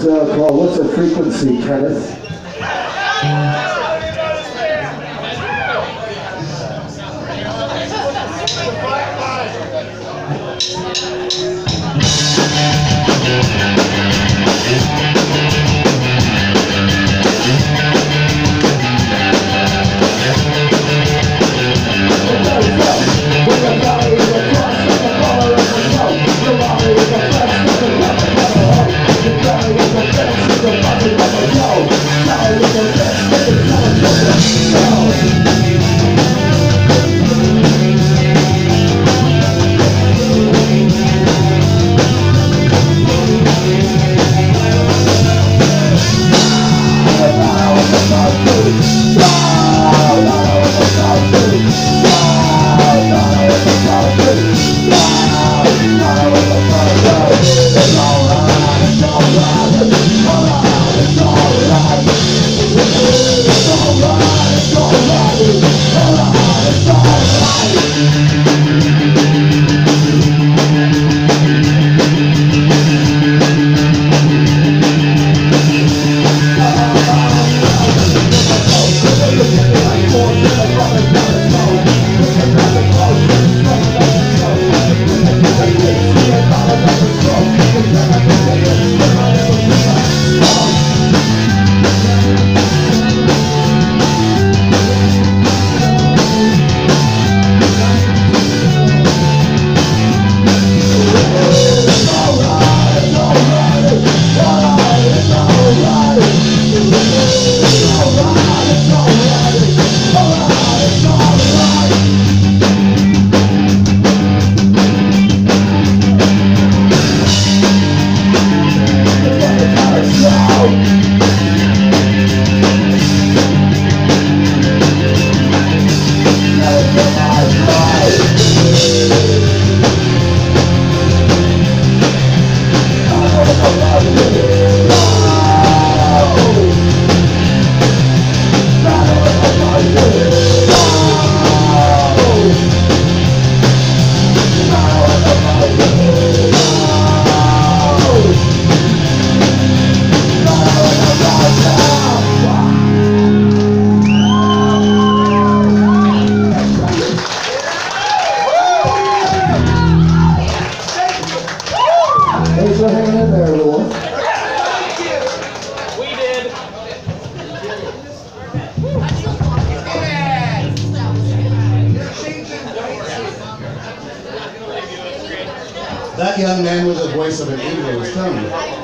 What's uh, called? What's the frequency, Kenneth? Did. That young man with the voice of an angel was telling you.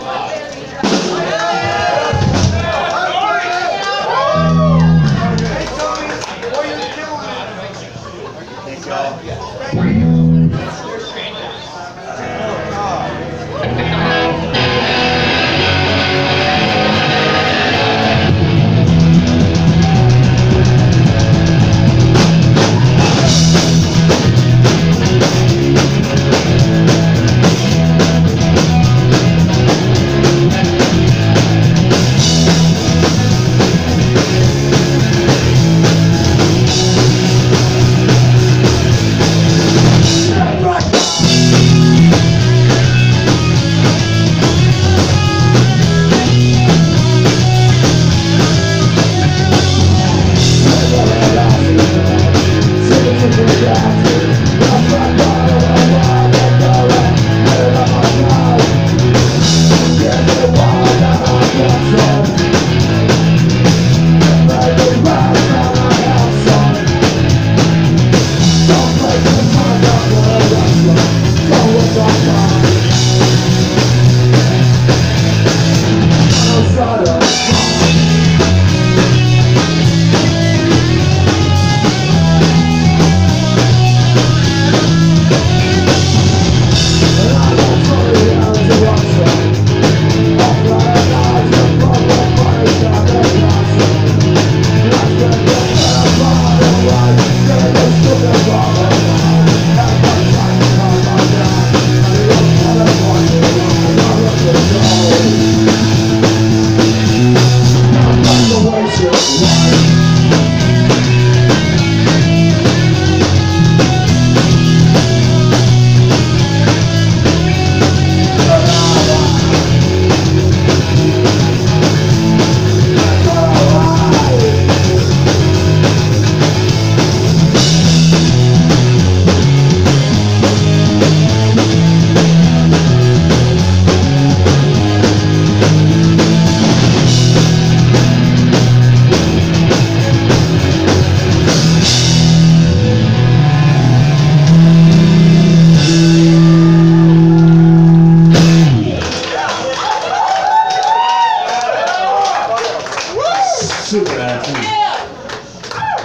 Super attitude.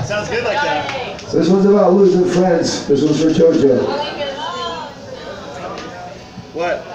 Sounds good like that. So this one's about losing friends. This one's for JoJo. What?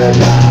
Yeah.